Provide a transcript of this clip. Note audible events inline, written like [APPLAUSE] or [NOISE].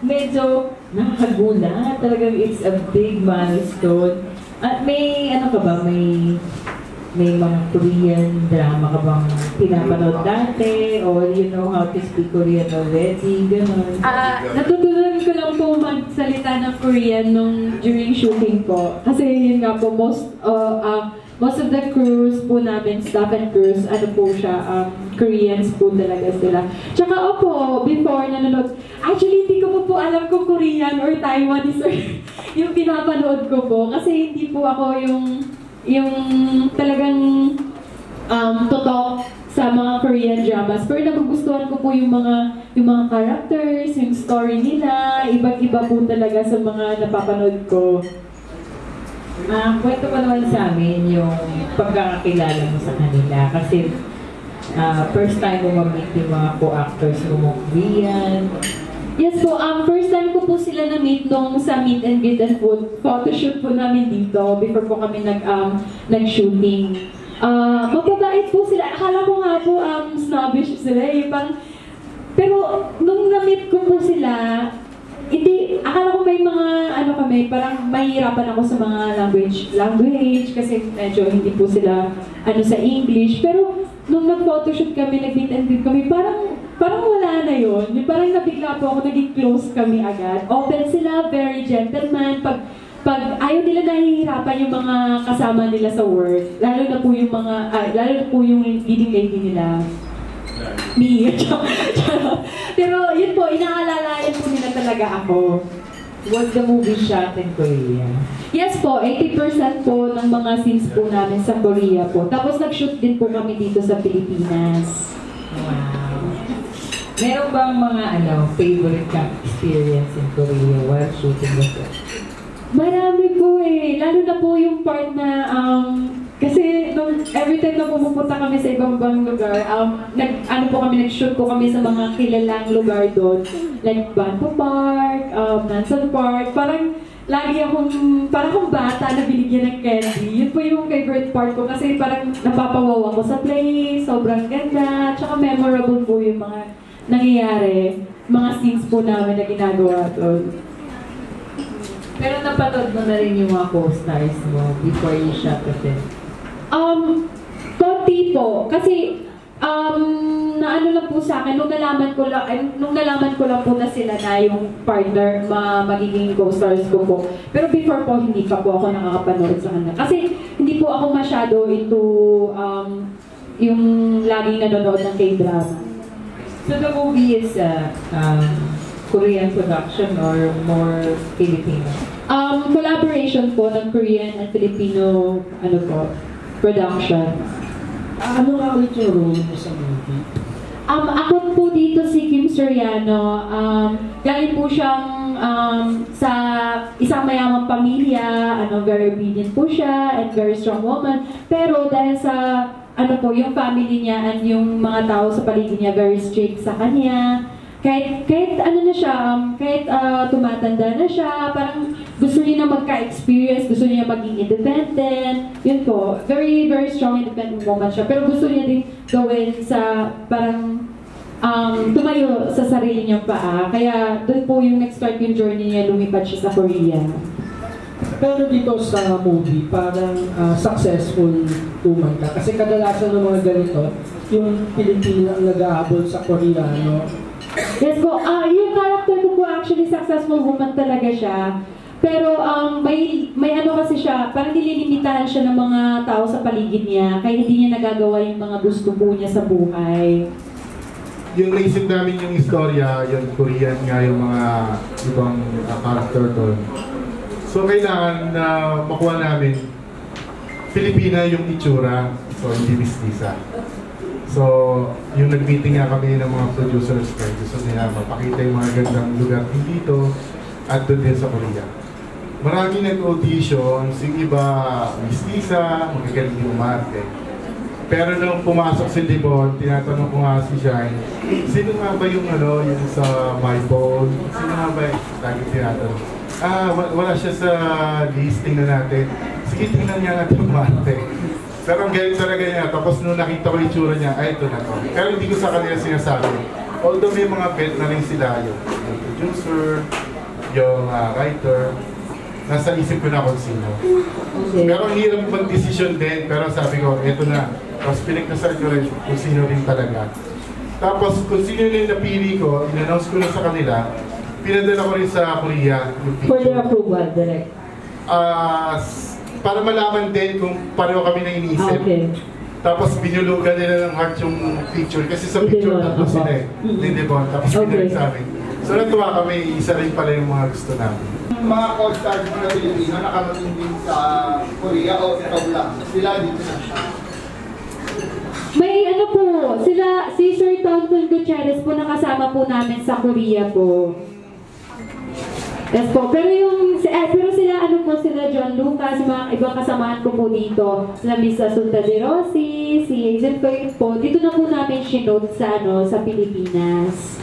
medyo nakakagulat. Talagang it's a big milestone. At may, ano ka ba, may may mga Korean drama ka bang pinapanood dati? Or you know how to speak Korean already? Ganon. Ah, natutunan ko lang po magsalita ng Korean nung during shooting po. Kasi yun nga po, most, uh, uh, most of the crews po namin, staff and crews, ano po siya, um, Koreans po talaga sila. Tsaka opo, before nanonood, actually hindi ko po po alam kung Korean or Taiwanese or [LAUGHS] yung pinapanood ko po. Kasi hindi po ako yung yung talagang um, totoo sa mga Korean dramas. Pero nagugustuhan ko po yung mga yung mga characters, yung story nila, iba't-iba po talaga sa mga napapanood ko. Ah, kwento mo naman sa amin yung pagkakakilala mo sa kanila. Kasi ah, first time mo ma-meet yung mga co-actors mo, Rian. Yes po, um, first time ko po sila na-meet nung sa Meet and Greet and Food photoshoot po namin dito before po kami nag, um, nag-shooting. Uh, mababait po sila. Akala ko nga po um, snobbish sila eh. Parang, pero nung na-meet ko po sila, hindi, akala ko may mga, ano kami, parang mahihirapan ako sa mga language, language, kasi medyo hindi po sila, ano, sa English. Pero, nung nag-photoshoot kami, nag-meet and greet kami, parang, parang wala na yon Yung parang nabigla po ako, naging close kami agad. Open sila, very gentleman. Pag, pag ayaw nila nahihirapan yung mga kasama nila sa work, lalo na po yung mga, ah, lalo na po yung leading lady nila. Me. [LAUGHS] Pero yun po, nila talaga ako. Was the movie shot in Korea? Yes po, 80% po ng mga scenes po namin sa Korea po. Tapos nag-shoot din po kami dito sa Pilipinas. Wow. Meron bang mga ano, favorite ka experience in Korea while shooting the film? Marami po eh. Lalo na po yung part na, um, every time na pumupunta kami sa ibang ibang lugar, um, nag, ano po kami, nag-shoot po kami sa mga kilalang lugar doon. Like Banpo Park, um, Nansan Park. Parang lagi akong, parang akong bata na binigyan ng candy. Yun po yung favorite part ko kasi parang napapawaw ako sa place, sobrang ganda, tsaka memorable po yung mga nangyayari, mga scenes po namin na ginagawa doon. Pero napanood mo na rin yung mga co-stars mo before you shot the film? Um, konti po. Kasi, um, naano lang po sa akin, nung nalaman ko lang, ay, nung nalaman ko lang po na sila na yung partner, ma magiging co-stars ko po. Pero before po, hindi pa po ako nakakapanood sa kanila. Kasi, hindi po ako masyado into, um, yung laging nanonood ng K-drama. So the movie is uh, um, Korean production or more Filipino? Um, collaboration po ng Korean and Filipino, ano po, production. Ah, ano nga ulit yung role mo sa movie? Um, ako po dito si Kim Soriano. Um, galing po siyang um, sa isang mayamang pamilya, ano, very obedient po siya and very strong woman. Pero dahil sa ano po, yung family niya and yung mga tao sa paligid niya very strict sa kanya. Kahit, kahit ano na siya, um, kahit uh, tumatanda na siya, parang gusto niya magka-experience, gusto niya maging independent. Yun po, very, very strong independent woman siya. Pero gusto niya din gawin sa parang um, tumayo sa sarili niyang paa. Kaya doon po yung nag-start yung journey niya, lumipad siya sa Korea. Pero dito sa movie, parang uh, successful tuman ka. Kasi kadalasan ng mga ganito, yung Pilipino ang nag-ahabol sa Koreano. Yes po, ah yung character ko po actually successful woman talaga siya. Pero um, may, may ano kasi siya, parang nililimitahan siya ng mga tao sa paligid niya, kaya hindi niya nagagawa yung mga gusto po niya sa buhay. Yung naisip namin yung istorya, yung Korean nga yung mga ibang uh, character doon. So kailangan na uh, makuha namin Filipina yung itsura, so hindi mistisa. So, yung nag-meeting nga kami ng mga producers ko, gusto nila mapakita yung mga gandang lugar dito at doon din sa Korea. Marami nag-audition, yung iba mistisa, magagaling yung umarte. Pero nung pumasok si Devon, tinatanong ko nga si Shine, sino nga ba yung ano, yung sa my phone? Sino nga ba yung lagi tinatanong? Ah, wala siya sa listing na natin. Sige, tingnan niya natin umarte. Pero ang galing talaga niya. Tapos nung nakita ko yung tsura niya, ay ito na to. Pero hindi ko sa kanila sinasabi. Although may mga bet na rin sila yun, yung producer, yung ah, writer. Nasa isip ko na kung sino. Okay. Pero hirap mag-decision din, pero sabi ko, eto na. Tapos pinagdasal ko rin kung sino rin talaga. Tapos kung sino yung napili ko, in-announce ko na sa kanila, pinadala ko rin sa Korea yung For their picture. approval, direct. Ah, s- para malaman din kung pareho kami na Ah, iniisip. okay. Tapos binulugan nila ng heart yung picture kasi sa picture tatlo opo. sila eh. Mm. Hindi ba? Tapos Okay. pinag sa amin. So natuwa kami, isa rin pala yung mga gusto namin. mga co-stars mo na Pilipino nakarating din sa Korea o ikaw lang. Sila dito na siya. May ano po, sila, si Sir Tonton Gutierrez po nakasama po namin sa Korea po. Yes po, pero yung, eh, pero sila ano po, sila John Lucas, mga ibang kasamaan ko po dito, sila Miss Asunta de Rossi, si Hazel Coy po, dito na po namin shinote sa ano, sa Pilipinas.